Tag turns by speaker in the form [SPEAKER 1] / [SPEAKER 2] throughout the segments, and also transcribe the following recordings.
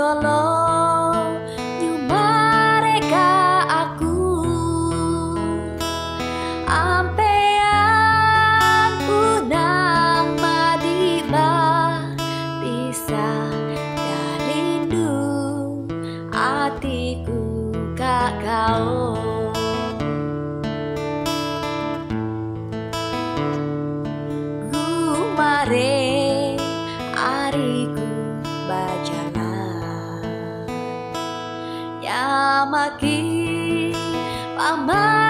[SPEAKER 1] dolo Nyuma mereka aku. Ampean unang madiba Bisa dan rindu Hatiku kak Mama.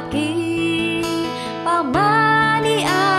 [SPEAKER 1] aking pamanian.